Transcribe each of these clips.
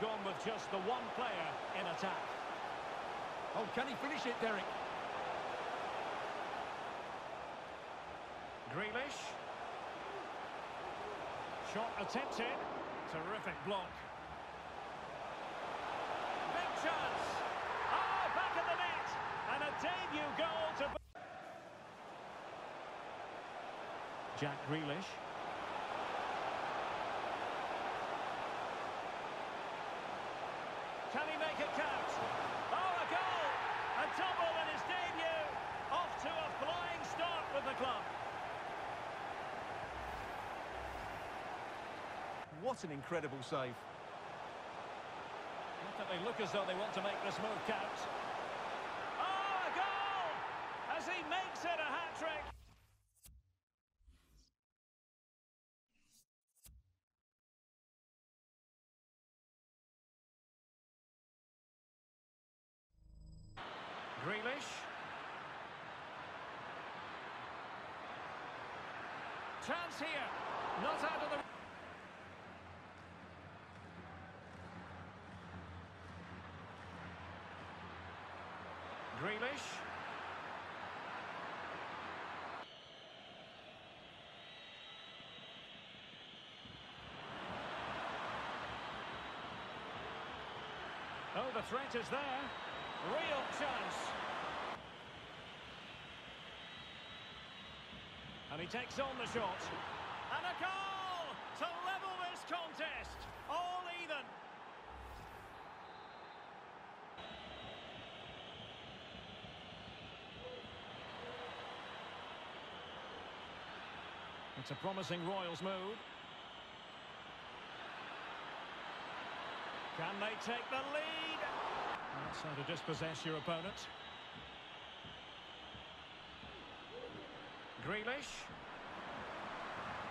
gone with just the one player in attack. Oh, can he finish it, Derek? Grealish. Shot attempted. Terrific block. Big chance. Oh, back of the net. And a debut goal to... Jack Grealish. Can he make it count? Oh, a goal! In his debut. Off to a flying start with the club. What an incredible save. They look as though they want to make this move count. Oh, a goal! As he makes it a hat-trick. Grealish. Chance here. Not out of the... Grealish. Oh, the threat is there. Real chance. And he takes on the shot. And a goal to level this contest. All even. It's a promising Royals move. Can they take the lead? That's how to dispossess your opponent. Grealish.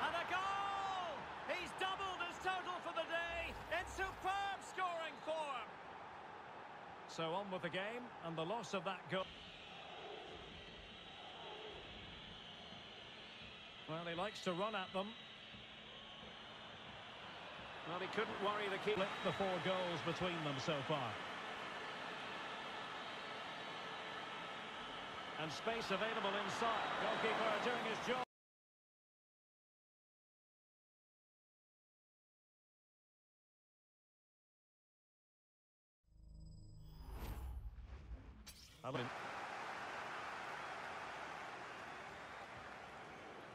And a goal! He's doubled his total for the day in superb scoring form. So on with the game and the loss of that goal. Well, he likes to run at them. Well, he couldn't worry the keeper. The four goals between them so far. And space available inside. Goalkeeper doing his job.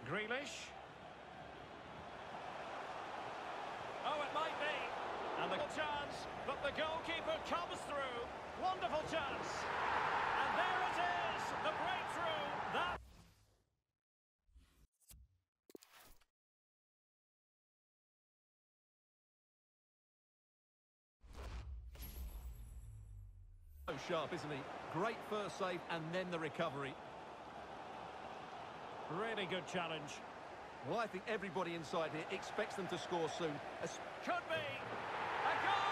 Grealish. Oh, it might be. And the chance, but the goalkeeper comes through. Wonderful chance. And there it is, the breakthrough. That So sharp, isn't he? Great first save and then the recovery. really good challenge. Well, I think everybody inside here expects them to score soon. Could be. A goal!